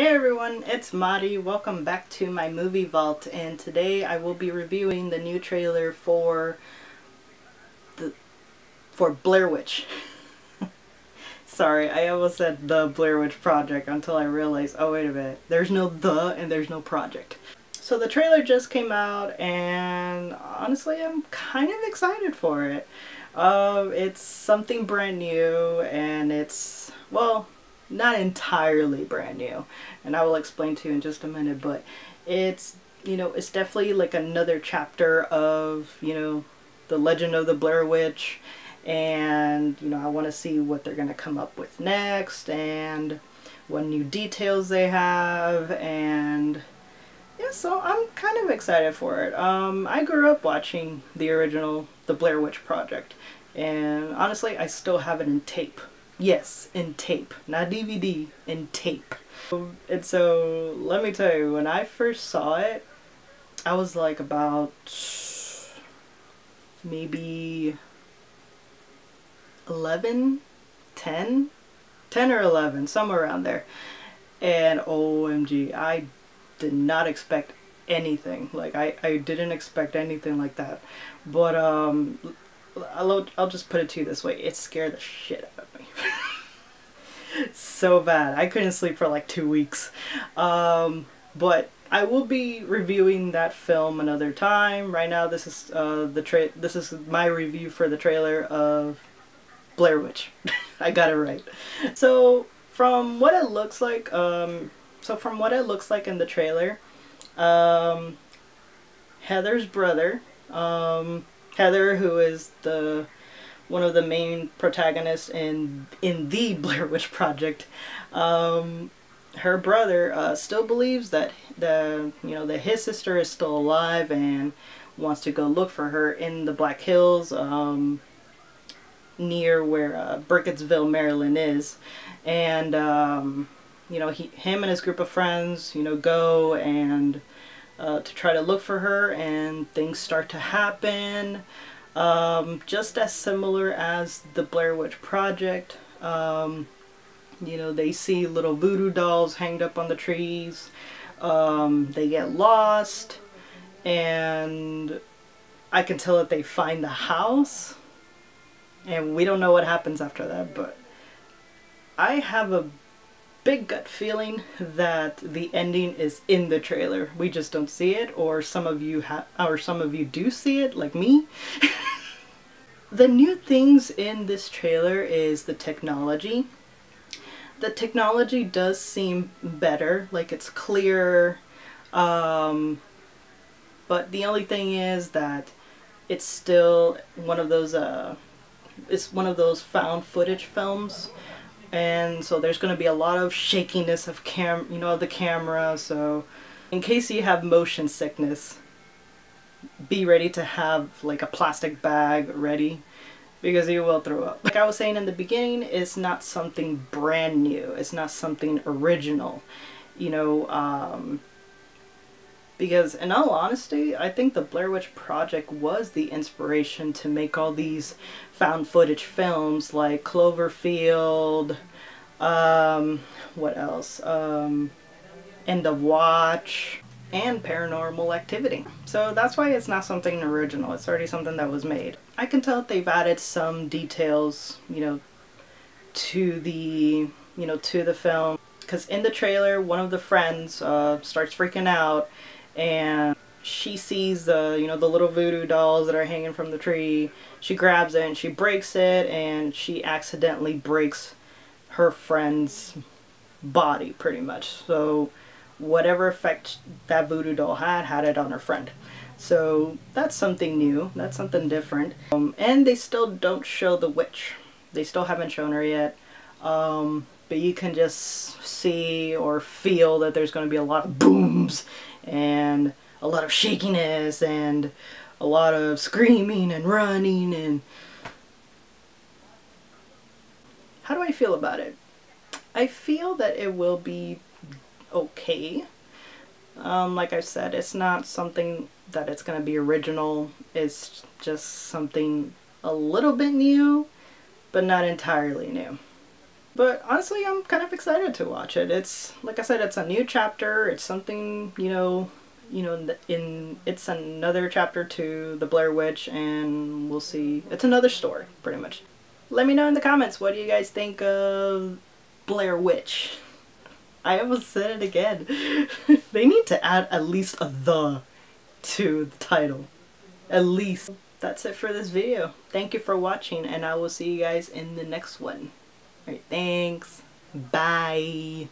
Hey everyone, it's Mari. Welcome back to my movie vault and today I will be reviewing the new trailer for the for Blair Witch. Sorry, I almost said the Blair Witch Project until I realized, oh wait a minute, there's no the and there's no project. So the trailer just came out and honestly I'm kind of excited for it. Uh, it's something brand new and it's, well, not entirely brand new and I will explain to you in just a minute but it's you know it's definitely like another chapter of you know the legend of the Blair Witch and you know I want to see what they're gonna come up with next and what new details they have and yeah so I'm kind of excited for it. Um, I grew up watching the original the Blair Witch Project and honestly I still have it in tape Yes, in tape. Not DVD, in tape. And so, let me tell you, when I first saw it, I was like about maybe 11, 10, 10 or 11, somewhere around there. And OMG, I did not expect anything. Like, I, I didn't expect anything like that. But, um, I'll, I'll just put it to you this way. It scared the shit out of me. so bad. I couldn't sleep for like two weeks. Um, but I will be reviewing that film another time. Right now, this is uh, the tra this is my review for the trailer of Blair Witch. I got it right. So from what it looks like, um, so from what it looks like in the trailer, um, Heather's brother, um, Heather, who is the one of the main protagonists in in the Blair Witch Project. Um, her brother uh, still believes that the you know that his sister is still alive and wants to go look for her in the Black Hills um, near where uh, Burkittsville, Maryland is, and um, you know he him and his group of friends you know go and uh, to try to look for her and things start to happen. Um, just as similar as the Blair Witch Project. Um, you know, they see little voodoo dolls hanged up on the trees. Um, they get lost. And I can tell that they find the house. And we don't know what happens after that, but I have a big gut feeling that the ending is in the trailer. We just don't see it, or some of you have, or some of you do see it, like me. the new things in this trailer is the technology. The technology does seem better, like it's clear, um, but the only thing is that it's still one of those, uh, it's one of those found footage films and so there's going to be a lot of shakiness of cam you know the camera so in case you have motion sickness be ready to have like a plastic bag ready because you will throw up. Like I was saying in the beginning, it's not something brand new. It's not something original. You know, um, because in all honesty, I think the Blair Witch Project was the inspiration to make all these found footage films like Cloverfield, um, what else, um, End of Watch, and Paranormal Activity. So that's why it's not something original, it's already something that was made. I can tell they've added some details, you know, to the, you know, to the film. Because in the trailer, one of the friends uh, starts freaking out and she sees the you know the little voodoo dolls that are hanging from the tree. She grabs it and she breaks it and she accidentally breaks her friend's body pretty much. So whatever effect that voodoo doll had had it on her friend. So that's something new. That's something different. Um, and they still don't show the witch. They still haven't shown her yet. Um, but you can just see or feel that there's going to be a lot of booms and a lot of shakiness and a lot of screaming and running and how do I feel about it? I feel that it will be okay. Um, like I said, it's not something that it's going to be original. It's just something a little bit new, but not entirely new. But honestly, I'm kind of excited to watch it. It's like I said, it's a new chapter. It's something you know, you know, in, in it's another chapter to the Blair Witch, and we'll see. It's another story, pretty much. Let me know in the comments what do you guys think of Blair Witch. I almost said it again. they need to add at least a the to the title. At least. That's it for this video. Thank you for watching and I will see you guys in the next one. Thanks. Bye.